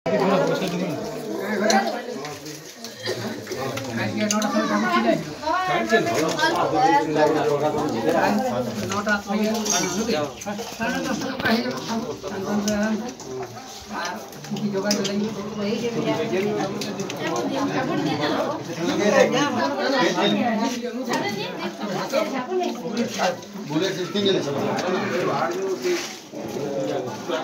Kalau nggak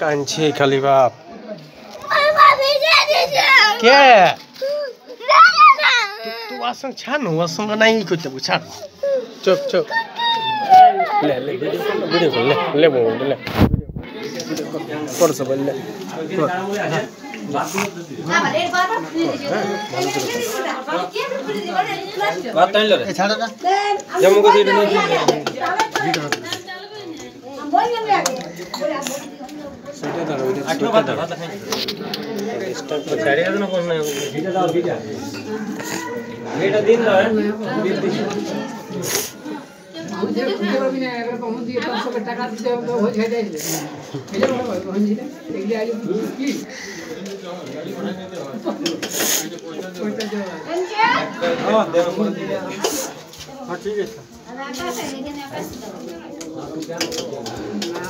Kanchi खाली बाप। क्या? तू छान वासंग नाही कुछ तू छान। चुप चुप। ले ले वीडियो वीडियो कर ले ले वो ले कर सब ले। ছাড়ো না जम्मू को सीट